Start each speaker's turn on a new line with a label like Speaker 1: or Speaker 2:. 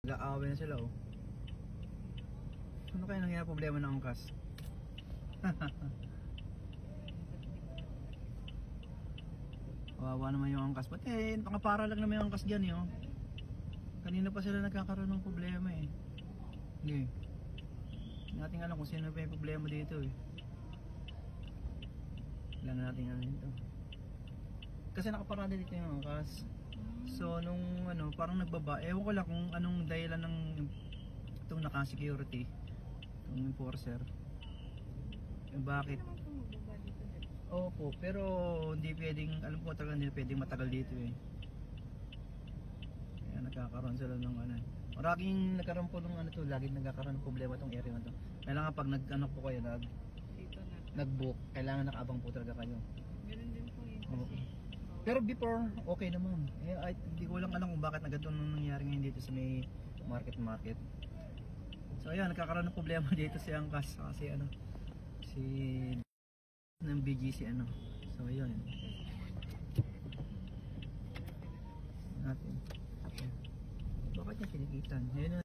Speaker 1: Nag-aaway na sila oh. Ano kaya nangyayari problema ng angkas? Kawawa naman yung angkas. Ba't eh, nakapara lang naman yung angkas dyan eh oh. Kanina pa sila nagkakaroon ng problema eh. Hindi. Hindi natin alam kung sino pa yung problema dito eh. Wala na natin ano dito. Kasi nakaparada dito yung angkas. So nung ano, parang nagbaba, ewan ko lang kung anong dahilan ng itong naka-security, itong enforcer. Eh, bakit? Opo, pero hindi pwedeng, alam ko talaga hindi pwedeng matagal dito eh. Kaya nagkakaroon sila ng ano. Maraming nagkaroon po ng ano to, laging nagkakaroon ng problema tong area na to. Kailangan pag nag ano po kayo, nag,
Speaker 2: Dito na.
Speaker 1: nag-book, kailangan nakaabang po talaga kayo. Pero before, okay naman. Eh, ay, hindi ko lang alam kung bakit na ganito nang nangyari ngayon dito sa may market market. So ayan, nagkakaroon ng problema dito si Angkas kasi ano, si ng BGC ano. So ayun. Natin. Bakit niya kinikitan? Ayun na.